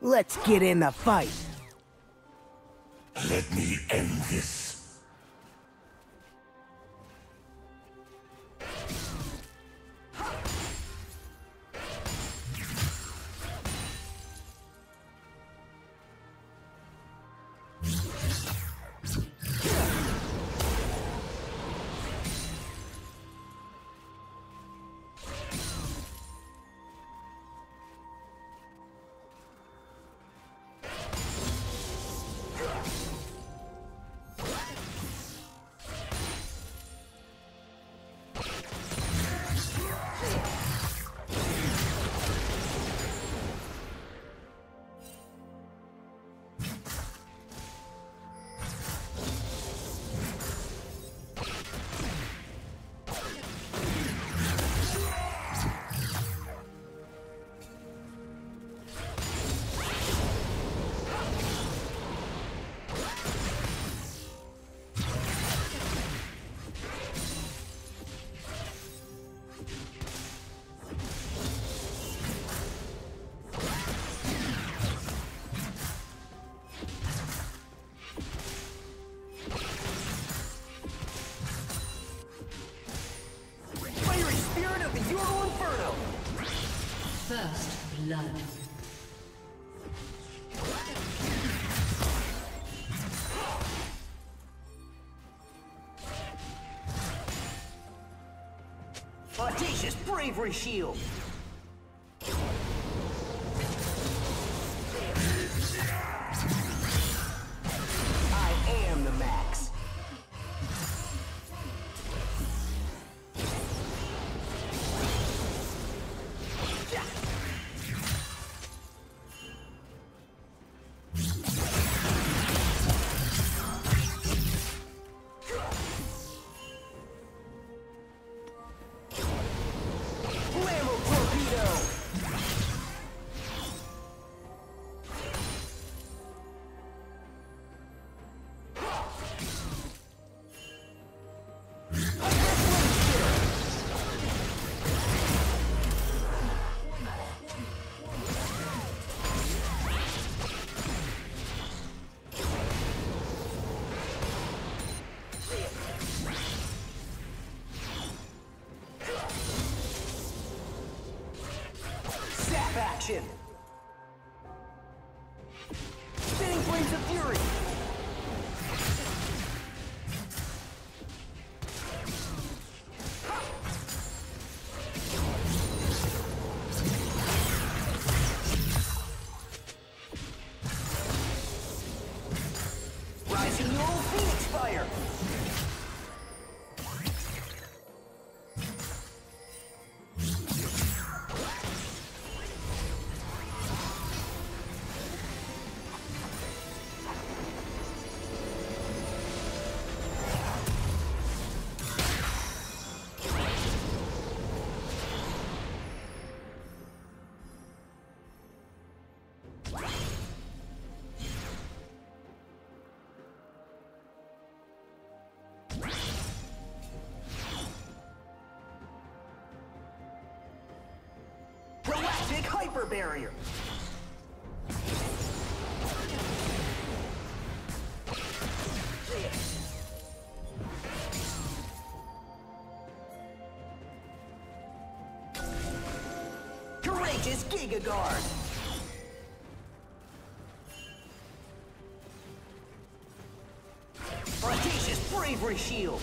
Let's get in the fight. Let me end this. Blood. Audacious bravery shield! Action! Hyper Barrier! Courageous Giga Guard! Audacious Bravery Shield!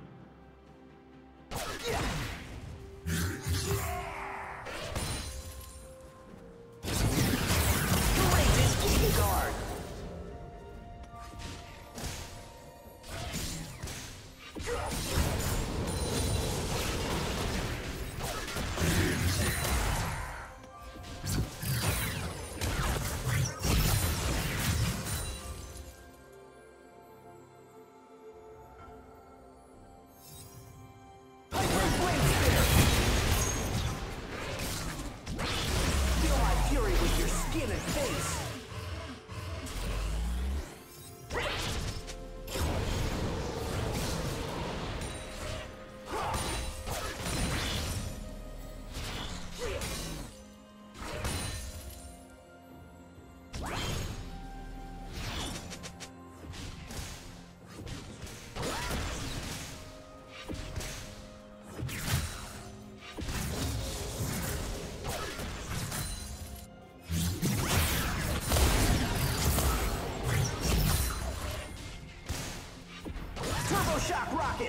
skin and face.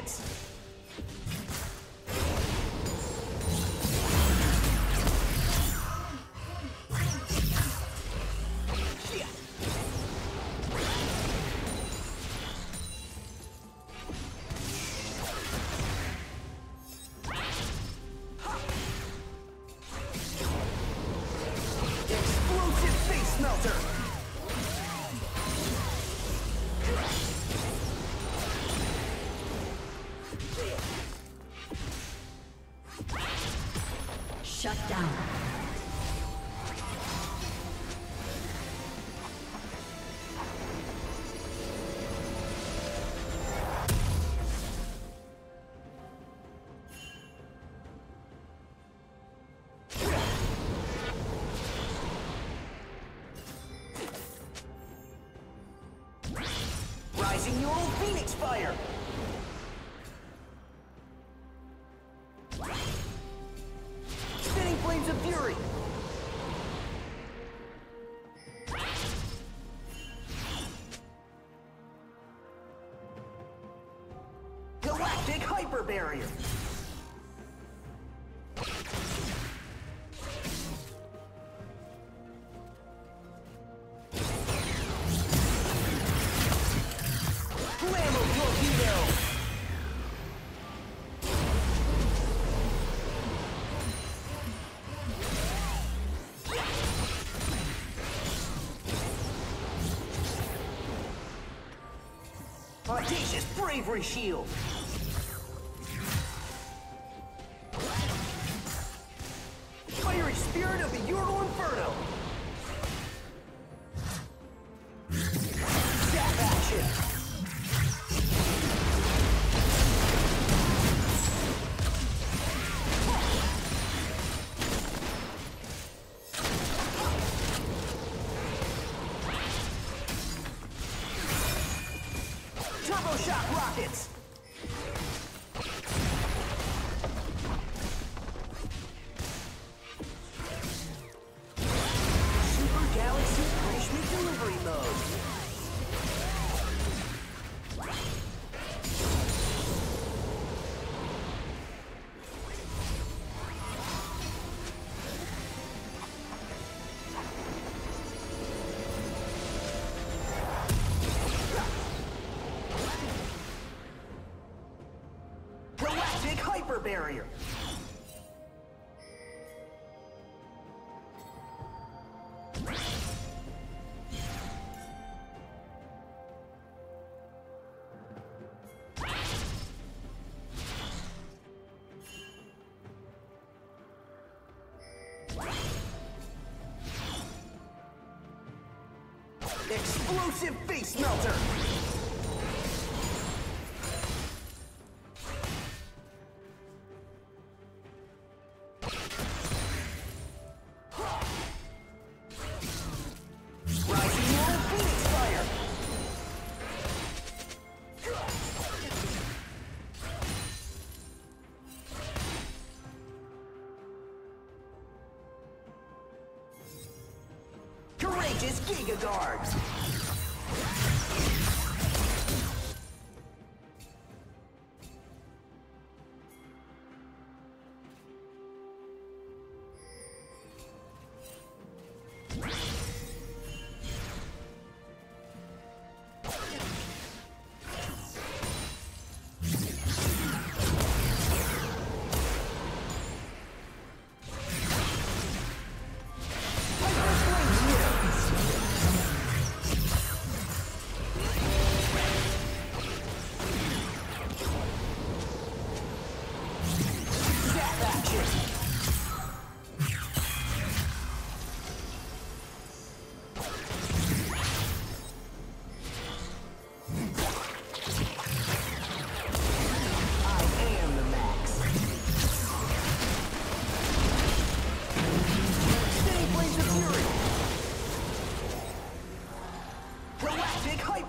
Shut Galactic Hyper Barrier! Audacious Bravery Shield! Fiery Spirit of the Yordle Inferno! Zap Action! Barrier. Explosive face melter! Giga Guards!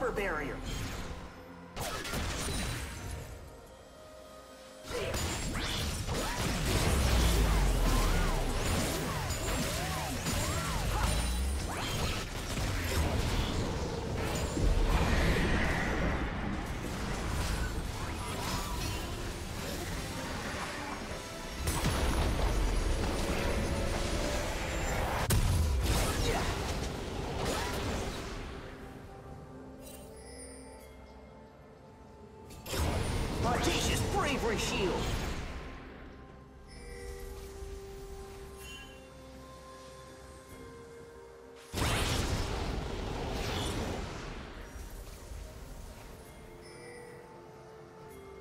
upper barrier. Shield!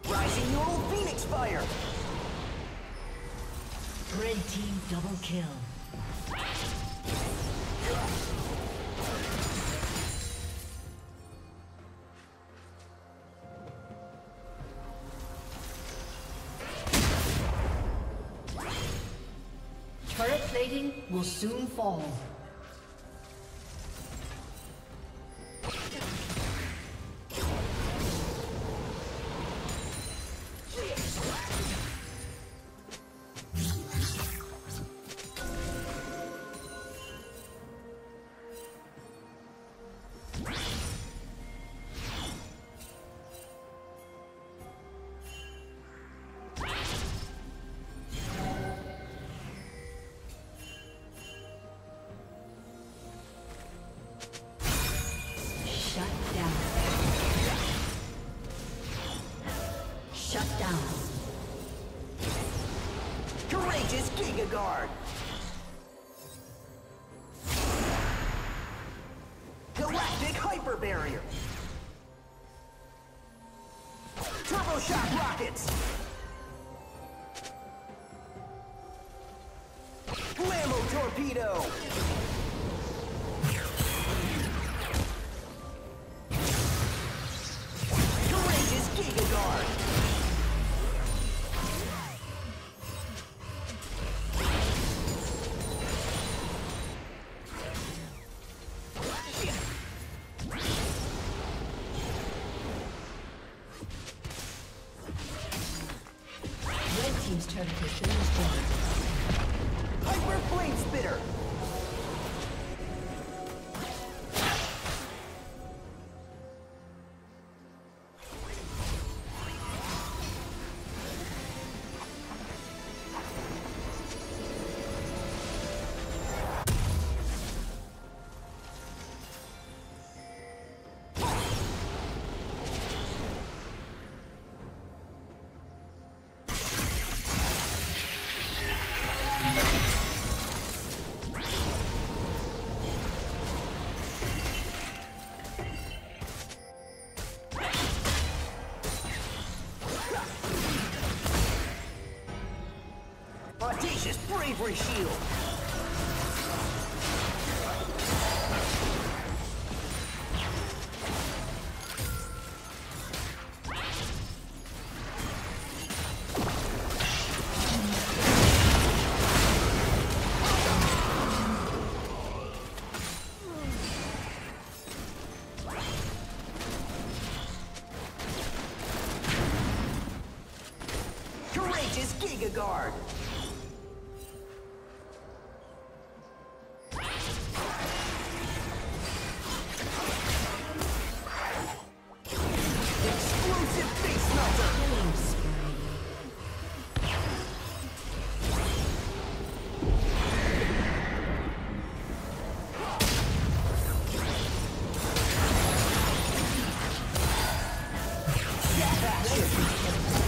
Rising Neural Phoenix Fire! Red team double kill. Will soon fall. Courageous Giga Guard! Galactic Hyper Barrier! Turbo Shock Rockets! Blammo Torpedo! Audacious Bravery Shield! Courageous Giga Guard! Zap